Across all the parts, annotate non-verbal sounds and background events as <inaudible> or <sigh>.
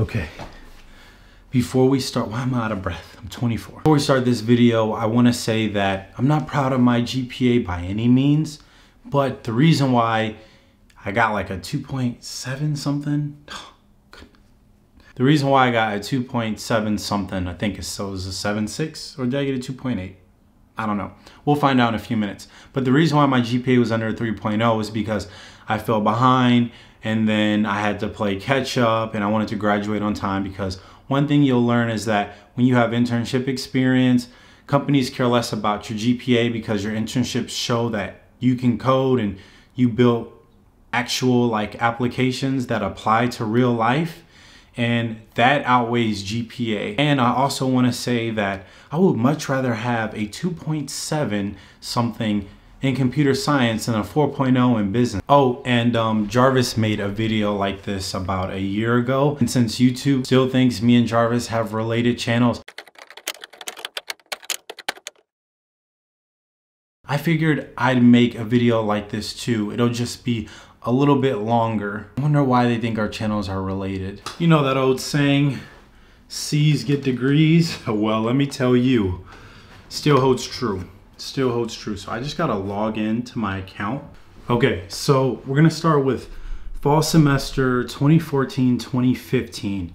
Okay. Before we start, why am I out of breath? I'm 24. Before we start this video, I wanna say that I'm not proud of my GPA by any means, but the reason why I got like a 2.7 something, <sighs> the reason why I got a 2.7 something, I think is so is a 7.6 or did I get a 2.8? I don't know. We'll find out in a few minutes. But the reason why my GPA was under 3.0 is because I fell behind and then I had to play catch up and I wanted to graduate on time because one thing you'll learn is that when you have internship experience, companies care less about your GPA because your internships show that you can code and you built actual like applications that apply to real life and that outweighs GPA. And I also want to say that I would much rather have a 2.7 something in computer science and a 4.0 in business. Oh, and um, Jarvis made a video like this about a year ago. And since YouTube still thinks me and Jarvis have related channels, I figured I'd make a video like this too. It'll just be a little bit longer. I wonder why they think our channels are related. You know that old saying, C's get degrees? <laughs> Well, let me tell you, still holds true still holds true. So I just gotta log in to my account. Okay, so we're gonna start with fall semester 2014-2015.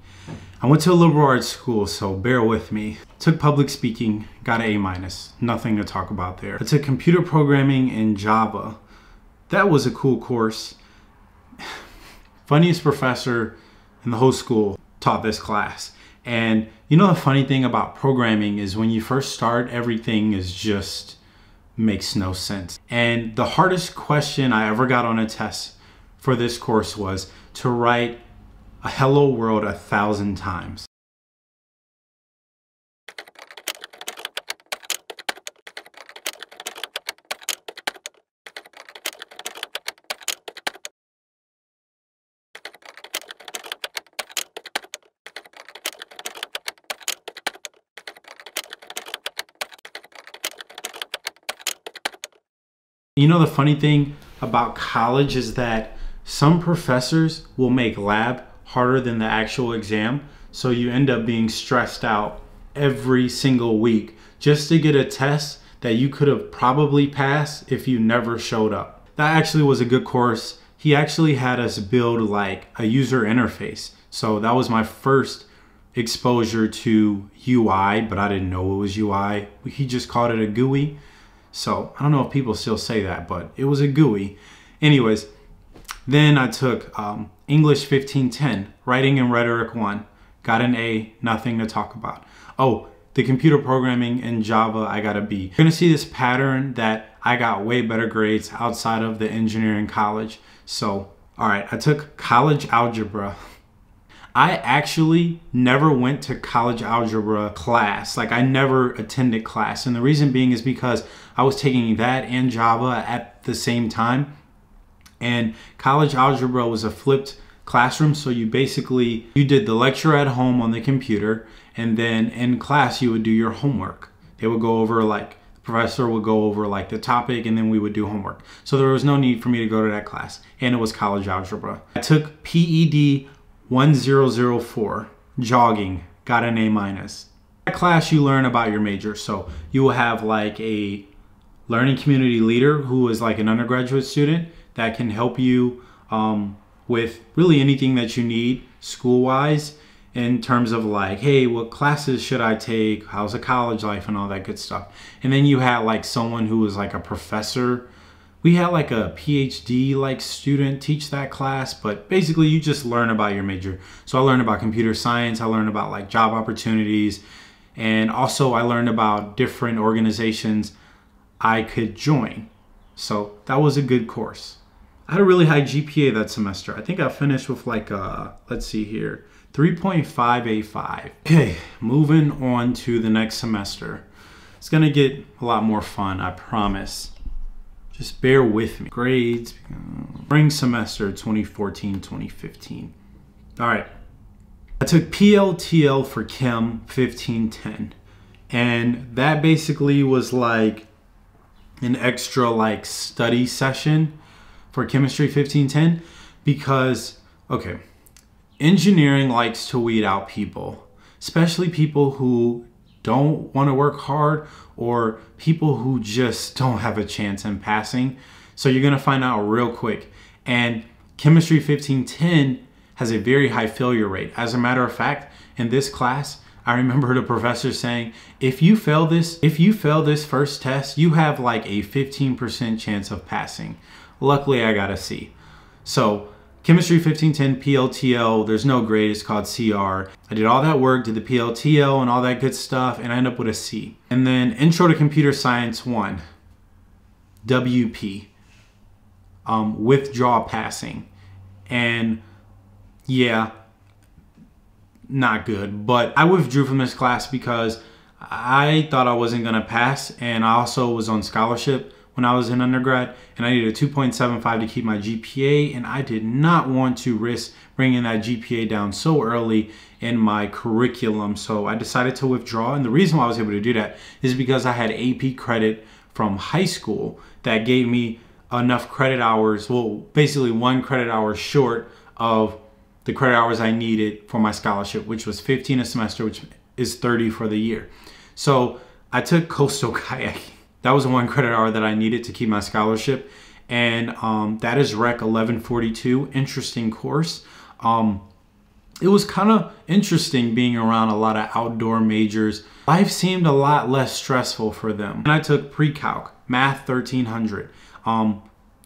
I went to a liberal arts school, so bear with me. Took public speaking, got an A minus, nothing to talk about there. I took computer programming in Java. That was a cool course. <sighs> Funniest professor in the whole school taught this class. And you know the funny thing about programming is when you first start, everything is just makes no sense. And the hardest question I ever got on a test for this course was to write a hello world a thousand times. You know, the funny thing about college is that some professors will make lab harder than the actual exam. So you end up being stressed out every single week just to get a test that you could have probably passed if you never showed up. That actually was a good course. He actually had us build like a user interface. So that was my first exposure to UI, but I didn't know it was UI. He just called it a GUI. So I don't know if people still say that, but it was a GUI. Anyways, then I took um, English 1510, Writing and Rhetoric 1. Got an A, nothing to talk about. Oh, the computer programming in Java, I got a B. You're gonna see this pattern that I got way better grades outside of the engineering college. So, all right, I took college algebra. <laughs> I actually never went to college algebra class. Like I never attended class. And the reason being is because I was taking that and Java at the same time. And college algebra was a flipped classroom. So you basically, you did the lecture at home on the computer and then in class you would do your homework. They would go over like, the professor would go over like the topic and then we would do homework. So there was no need for me to go to that class. And it was college algebra. I took PED 1004, jogging, got an A minus. That class you learn about your major. So you will have like a learning community leader who is like an undergraduate student that can help you um, with really anything that you need school wise in terms of like, hey, what classes should I take? How's the college life and all that good stuff. And then you had like someone who was like a professor we had like a PhD like student teach that class, but basically you just learn about your major. So I learned about computer science, I learned about like job opportunities, and also I learned about different organizations I could join. So that was a good course. I had a really high GPA that semester. I think I finished with like a, let's see here, 3.585. Okay, moving on to the next semester. It's gonna get a lot more fun, I promise. Just bear with me. Grades, spring semester 2014-2015. All right. I took PLTL for Chem 1510. And that basically was like an extra like study session for chemistry 1510 because okay engineering likes to weed out people, especially people who don't want to work hard or people who just don't have a chance in passing. So you're going to find out real quick. And chemistry 1510 has a very high failure rate. As a matter of fact, in this class, I remember the professor saying, if you fail this, if you fail this first test, you have like a 15% chance of passing. Luckily, I got a C. So Chemistry 1510 PLTL, there's no grade, it's called CR. I did all that work, did the PLTL and all that good stuff, and I end up with a C. And then Intro to Computer Science 1, WP, um, withdraw passing. And yeah, not good. But I withdrew from this class because I thought I wasn't gonna pass, and I also was on scholarship when I was in undergrad, and I needed a 2.75 to keep my GPA, and I did not want to risk bringing that GPA down so early in my curriculum. So I decided to withdraw, and the reason why I was able to do that is because I had AP credit from high school that gave me enough credit hours, well, basically one credit hour short of the credit hours I needed for my scholarship, which was 15 a semester, which is 30 for the year. So I took coastal <laughs> kayaking that was the one credit hour that I needed to keep my scholarship. And um, that is Rec 1142. Interesting course. Um, it was kind of interesting being around a lot of outdoor majors. Life seemed a lot less stressful for them. And I took pre-calc, math 1300. Um,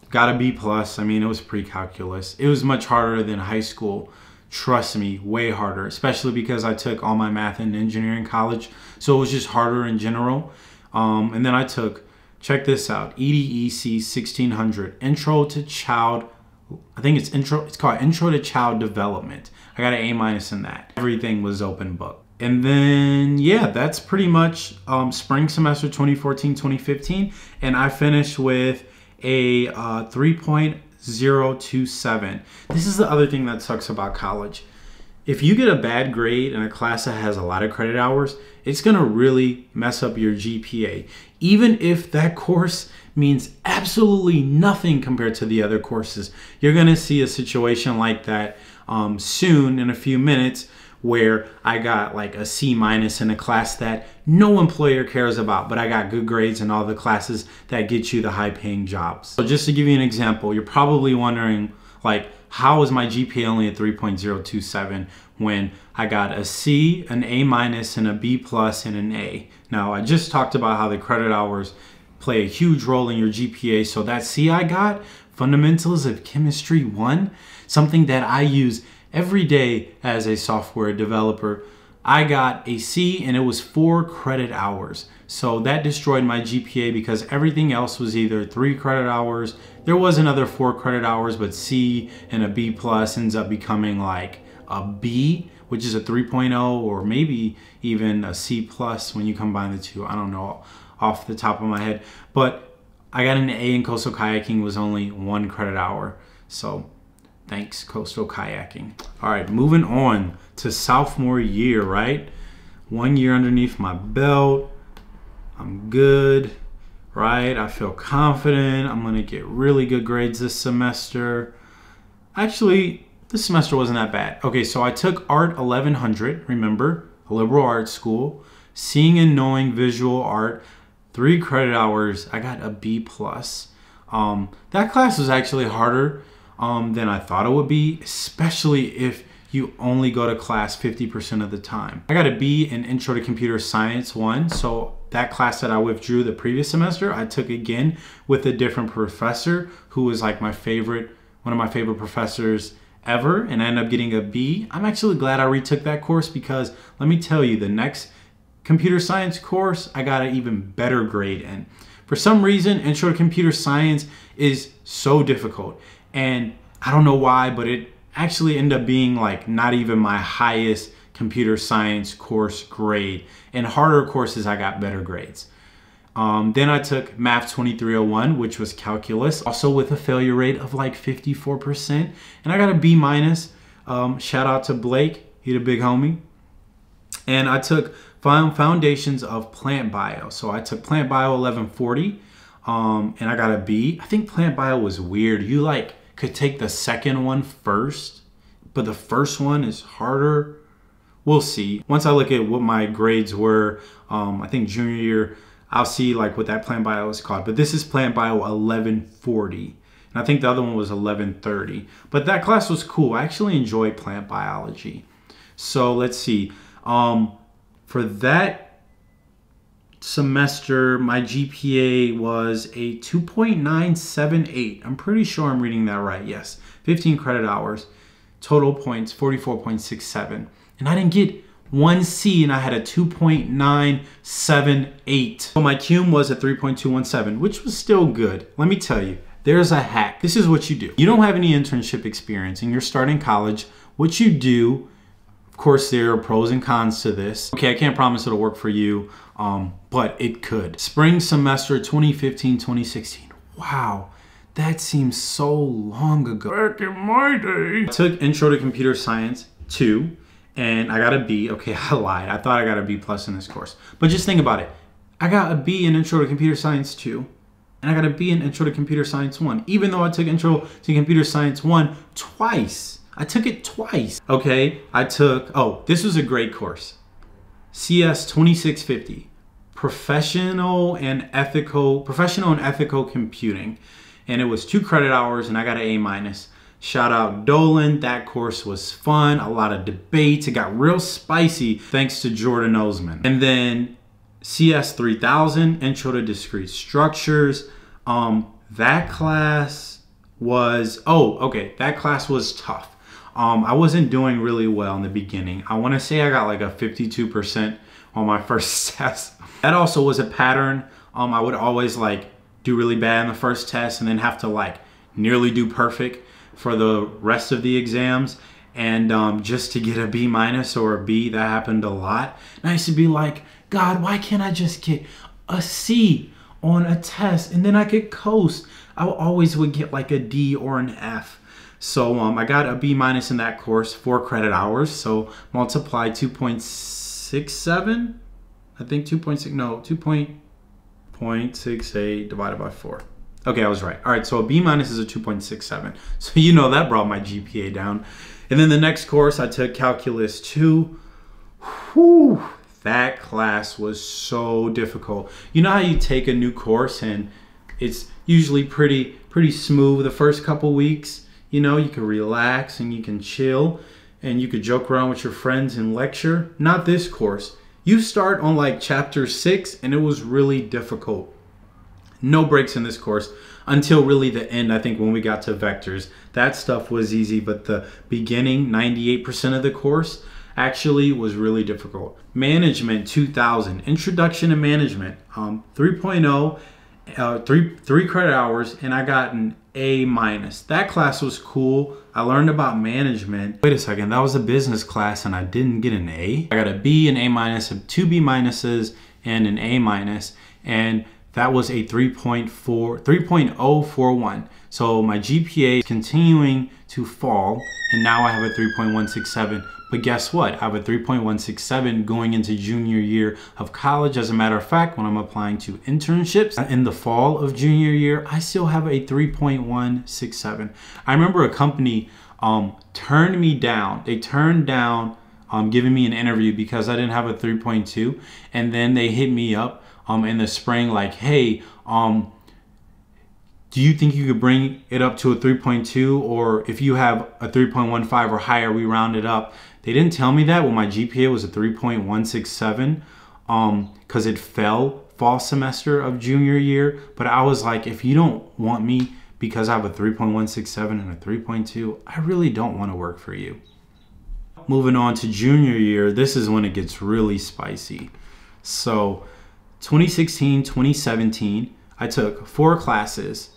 got a B plus. I mean, it was pre-calculus. It was much harder than high school. Trust me, way harder, especially because I took all my math in engineering college. So it was just harder in general. Um, and then I took, check this out, EDEC 1600, Intro to Child, I think it's intro, it's called Intro to Child Development. I got an A minus in that. Everything was open book. And then, yeah, that's pretty much um, spring semester 2014, 2015. And I finished with a uh, 3.027. This is the other thing that sucks about college if you get a bad grade in a class that has a lot of credit hours, it's going to really mess up your GPA. Even if that course means absolutely nothing compared to the other courses, you're going to see a situation like that um, soon in a few minutes where I got like a C minus in a class that no employer cares about, but I got good grades in all the classes that get you the high paying jobs. So just to give you an example, you're probably wondering like, how is my GPA only at 3.027 when I got a C, an A minus, and a B plus, and an A? Now, I just talked about how the credit hours play a huge role in your GPA. So that C I got, Fundamentals of Chemistry 1, something that I use every day as a software developer. I got a C and it was four credit hours. So that destroyed my GPA because everything else was either three credit hours. There was another four credit hours, but C and a B plus ends up becoming like a B, which is a 3.0 or maybe even a C plus when you combine the two. I don't know off the top of my head, but I got an A in coastal kayaking was only one credit hour. So thanks coastal kayaking. All right, moving on to sophomore year, right? One year underneath my belt I'm good, right? I feel confident. I'm going to get really good grades this semester. Actually, this semester wasn't that bad. Okay, so I took Art 1100, remember, a liberal arts school. Seeing and knowing visual art, three credit hours. I got a B plus. Um, that class was actually harder um, than I thought it would be, especially if you only go to class 50% of the time. I got a B in Intro to Computer Science 1, so that class that I withdrew the previous semester, I took again with a different professor who was like my favorite, one of my favorite professors ever, and I ended up getting a B. I'm actually glad I retook that course because let me tell you, the next computer science course, I got an even better grade in. For some reason, Intro to Computer Science is so difficult, and I don't know why, but it actually ended up being like not even my highest computer science course grade. In harder courses, I got better grades. Um, then I took Math 2301, which was calculus, also with a failure rate of like 54%. And I got a B minus. Um, shout out to Blake, he the big homie. And I took Foundations of Plant Bio. So I took Plant Bio 1140, um, and I got a B. I think Plant Bio was weird. You like could take the second one first, but the first one is harder. We'll see. Once I look at what my grades were, um, I think junior year, I'll see like what that plant bio is called. But this is plant bio 1140. And I think the other one was 1130. But that class was cool. I actually enjoy plant biology. So let's see. Um, for that semester, my GPA was a 2.978. I'm pretty sure I'm reading that right. Yes, 15 credit hours. Total points 44.67. And I didn't get one C and I had a 2.978. So my cum was a 3.217, which was still good. Let me tell you, there's a hack. This is what you do. You don't have any internship experience and you're starting college. What you do, of course, there are pros and cons to this. Okay, I can't promise it'll work for you, um, but it could. Spring semester 2015 2016. Wow. That seems so long ago. Back in my day. I took Intro to Computer Science 2 and I got a B. Okay, <laughs> I lied. I thought I got a B plus in this course. But just think about it. I got a B in Intro to Computer Science 2 and I got a B in Intro to Computer Science 1, even though I took Intro to Computer Science 1 twice. I took it twice. Okay, I took, oh, this was a great course. CS 2650, Professional and Ethical, Professional and Ethical Computing. And it was two credit hours and I got an A minus. Shout out Dolan. That course was fun. A lot of debates. It got real spicy thanks to Jordan Osman. And then CS 3000, Intro to Discrete Structures. Um, that class was, oh, okay, that class was tough. Um, I wasn't doing really well in the beginning. I want to say I got like a 52% on my <laughs> first test. That also was a pattern. Um, I would always like do really bad in the first test and then have to like nearly do perfect for the rest of the exams. And um, just to get a B minus or a B, that happened a lot. And I used to be like, God, why can't I just get a C on a test and then I could coast? I always would get like a D or an F. So um, I got a B minus in that course, four credit hours. So multiply 2.67, I think 2.6, no, 2.68 divided by four. Okay, I was right. All right, so a B minus is a 2.67. <laughs> So you know that brought my GPA down. And then the next course, I took Calculus 2. Whew, that class was so difficult. You know how you take a new course and it's usually pretty pretty smooth the first couple weeks. You know, you can relax and you can chill and you could joke around with your friends and lecture. Not this course. You start on like chapter 6 and it was really difficult. No breaks in this course until really the end, I think, when we got to vectors. That stuff was easy, but the beginning, 98% of the course, actually was really difficult. Management 2000, Introduction to Management, um, 3.0, uh, three, three credit hours, and I got an A minus. That class was cool. I learned about management. Wait a second, that was a business class and I didn't get an A? I got a B, an A minus, two B minuses, and an A minus, and that was a 3.4, 3.041. So my GPA is continuing to fall, and now I have a 3.167. But guess what? I have a 3.167 going into junior year of college. As a matter of fact, when I'm applying to internships in the fall of junior year, I still have a 3.167. I remember a company um, turned me down. They turned down um, giving me an interview because I didn't have a 3.2, and then they hit me up um, in the spring like, hey, um, do you think you could bring it up to a 3.2 or if you have a 3.15 or higher we round it up. They didn't tell me that when my gpa was a 3.167 um because it fell fall semester of junior year. But i was like if you don't want me because i have a 3.167 and a 3.2 i really don't want to work for you. Moving on to junior year this is when it gets really spicy. So 2016 2017 i took four classes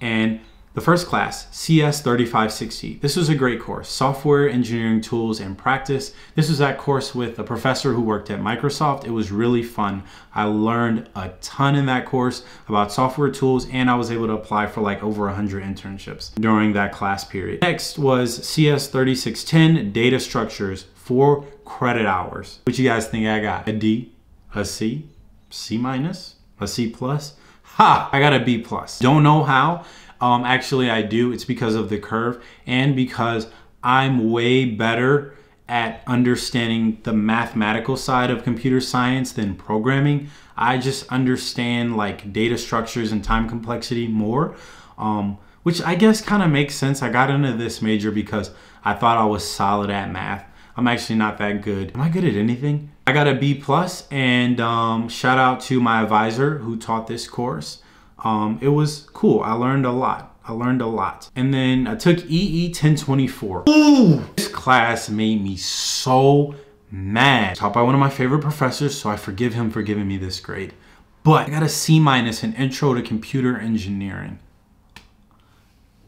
and the first class, CS 3560. This was a great course, Software Engineering Tools and Practice. This was that course with a professor who worked at Microsoft. It was really fun. I learned a ton in that course about software tools and I was able to apply for like over 100 internships during that class period. Next was CS 3610, Data Structures, four credit hours. What you guys think I got? A D, a C, C minus, a C plus? Ha! I got a B plus. Don't know how. Um, actually, I do. It's because of the curve and because I'm way better at understanding the mathematical side of computer science than programming. I just understand like data structures and time complexity more, um, which I guess kind of makes sense. I got into this major because I thought I was solid at math. I'm actually not that good. Am I good at anything? I got a B plus, and um, shout out to my advisor who taught this course. Um, it was cool. I learned a lot. I learned a lot. And then I took EE 1024. Ooh! This class made me so mad. Taught by one of my favorite professors, so I forgive him for giving me this grade. But I got a C minus in Intro to Computer Engineering.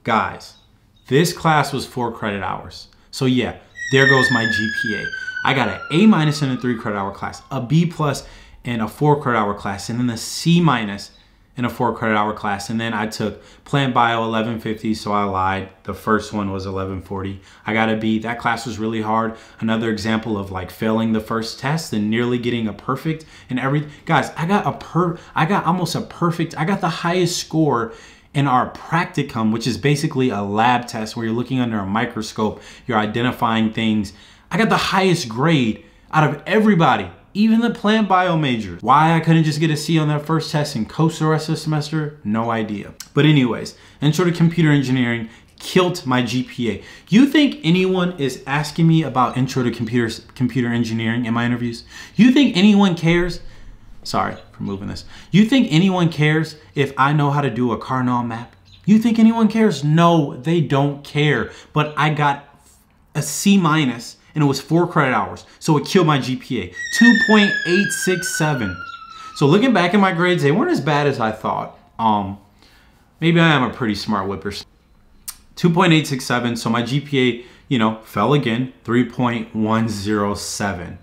Guys, this class was four credit hours. So yeah, there goes my GPA. I got an A minus in a three credit hour class, a B plus in a four credit hour class, and then a C minus in a four credit hour class. And then I took plant bio 1150, so I lied. The first one was 1140. I got a B. That class was really hard. Another example of like failing the first test and nearly getting a perfect and every guys, I got a per I got almost a perfect. I got the highest score in our practicum, which is basically a lab test where you're looking under a microscope, you're identifying things. I got the highest grade out of everybody even the plant bio majors. Why I couldn't just get a C on that first test and coast the rest of the semester, no idea. But anyways, intro to computer engineering killed my GPA. You think anyone is asking me about intro to computer, computer engineering in my interviews? You think anyone cares? Sorry for moving this. You think anyone cares if I know how to do a Karnaugh map? You think anyone cares? No, they don't care. But I got a C minus and it was four credit hours. So it killed my GPA, 2.867. So looking back at my grades, they weren't as bad as I thought. Um, maybe I am a pretty smart whipper. 2.867, so my GPA, you know, fell again, 3.107.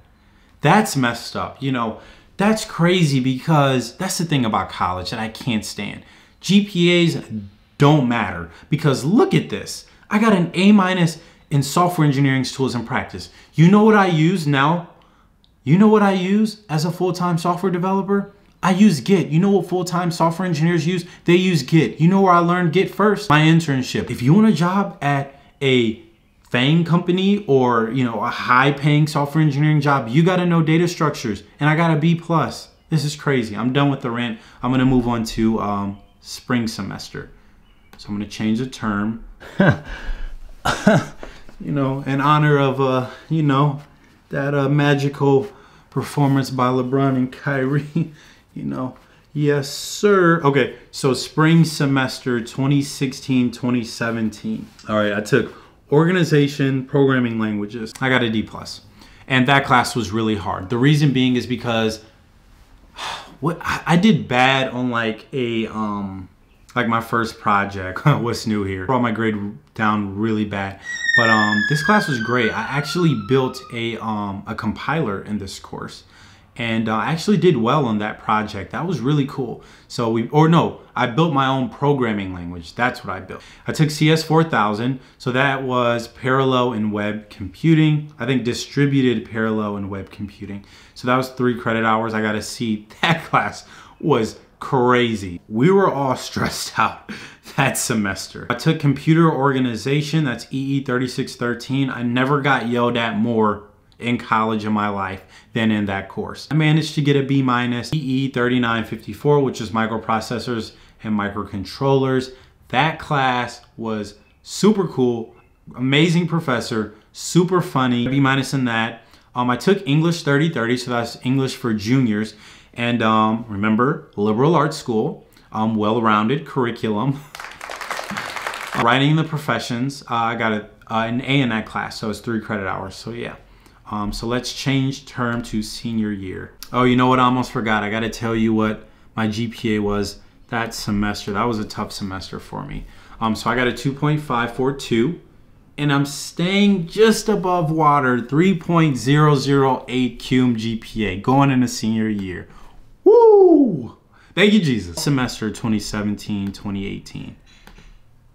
That's messed up. You know, that's crazy because that's the thing about college that I can't stand. GPAs don't matter because look at this. I got an A minus in software engineering tools and practice. You know what I use now? You know what I use as a full-time software developer? I use Git. You know what full-time software engineers use? They use Git. You know where I learned Git first? My internship. If you want a job at a FANG company or you know a high-paying software engineering job, you got to know data structures. And I got a B plus. This is crazy. I'm done with the rant. I'm gonna move on to um, spring semester. So I'm gonna change the term. <laughs> you know, in honor of, uh, you know, that uh, magical performance by LeBron and Kyrie, <laughs> you know. Yes, sir. Okay, so spring semester 2016 2017. All right, I took organization programming languages. I got a D plus, and that class was really hard. The reason being is because <sighs> what I did bad on like a um like my first project. <laughs> What's new here? Brought my grade down really bad. But um, this class was great. I actually built a, um, a compiler in this course and uh, I actually did well on that project. That was really cool. So we, or no, I built my own programming language. That's what I built. I took CS4000. So that was parallel in web computing. I think distributed parallel in web computing. So that was three credit hours. I got to see <laughs> that class was crazy. We were all <laughs> stressed out <laughs> that semester. I took computer organization, that's EE 3613. I never got yelled at more in college in my life than in that course. I managed to get a B minus EE 3954, which is microprocessors and microcontrollers. That class was super cool, amazing professor, super funny, B minus in that. Um, I took English 3030, so that's English for juniors. And um, remember, liberal arts school, um, well-rounded curriculum. <laughs> Writing in the professions, uh, I got a, uh, an A in that class, so it's three credit hours. So yeah. Um, so let's change term to senior year. Oh, you know what? I almost forgot. I got to tell you what my GPA was that semester. That was a tough semester for me. Um, so I got a 2.542 and I'm staying just above water, 3.008 cum GPA going into senior year. Woo! Thank you, Jesus. Semester 2017, 2018.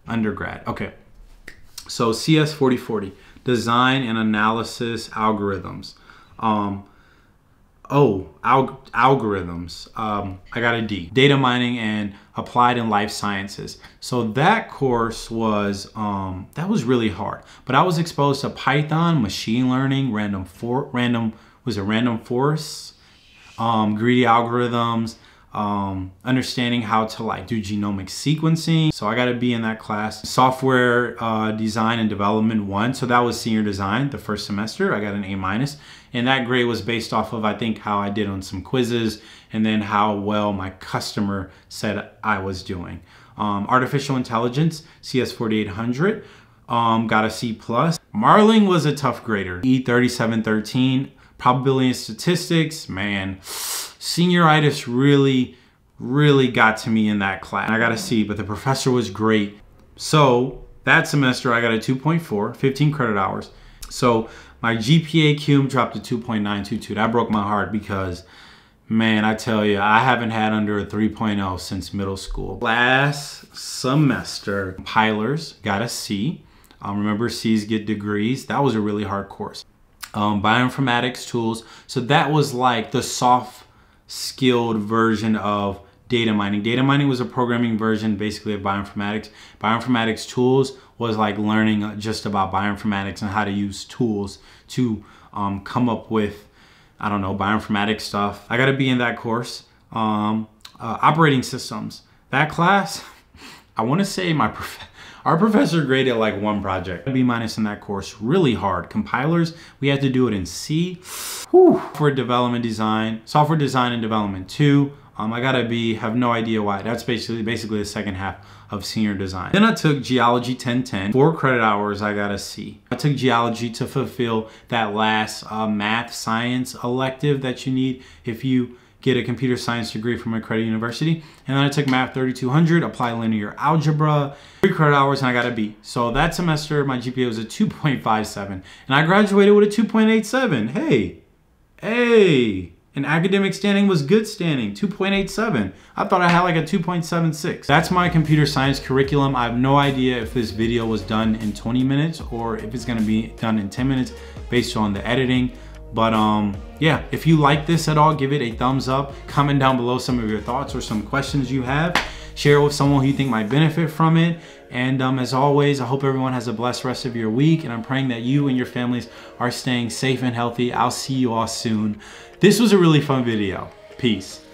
Undergrad. Okay. So CS 4040, design and analysis algorithms. Um, Oh, alg- algorithms. Um, I got a D. Data mining and applied and life sciences. So that course was um, that was really hard. But I was exposed to Python, machine learning, random for random was it random forest, um, greedy algorithms, um, understanding how to like do genomic sequencing. So I got to be in that class. Software uh, design and development one. So that was senior design the first semester. I got an A minus, and that grade was based off of I think how I did on some quizzes and then how well my customer said I was doing. Um, artificial intelligence CS 4800. Um, got a C plus. Marling was a tough grader. E3713. Probability and statistics, man senioritis really, really got to me in that class. I got a C, but the professor was great. So that semester I got a 2.4, 15 credit hours. So my GPA cum dropped to 2.922. That broke my heart because man, I tell you, I haven't had under a 3.0 since middle school. Last semester, Pilers got a C. Um, remember, C's get degrees. That was a really hard course. Um, bioinformatics tools. So that was like the soft skilled version of data mining. Data mining was a programming version basically of bioinformatics. Bioinformatics tools was like learning just about bioinformatics and how to use tools to um, come up with, I don't know, bioinformatics stuff. I got to be in that course. Um, uh, operating systems. That class, <laughs> I want to say my prof- our professor graded like one project. B minus in that course, really hard. Compilers, we had to do it in C. Whew. For development design, software design and development two. Um, I gotta be, have no idea why. That's basically basically the second half of senior design. Then I took geology 1010, four credit hours I got a C. I took geology to fulfill that last uh, math science elective that you need if you get a computer science degree from a credit University. And then I took Math 3200, applied linear algebra, three credit hours, and I got a B. So that semester, my GPA was a 2.57, and I graduated with a 2.87. Hey, hey. And academic standing was good standing, 2.87. I thought I had like a 2.76. That's my computer science curriculum. I have no idea if this video was done in 20 minutes or if it's gonna be done in 10 minutes based on the editing. But um, yeah, if you like this at all, give it a thumbs up. Comment down below some of your thoughts or some questions you have. Share with someone who you think might benefit from it. And um, as always, I hope everyone has a blessed rest of your week. And I'm praying that you and your families are staying safe and healthy. I'll see you all soon. This was a really fun video. Peace.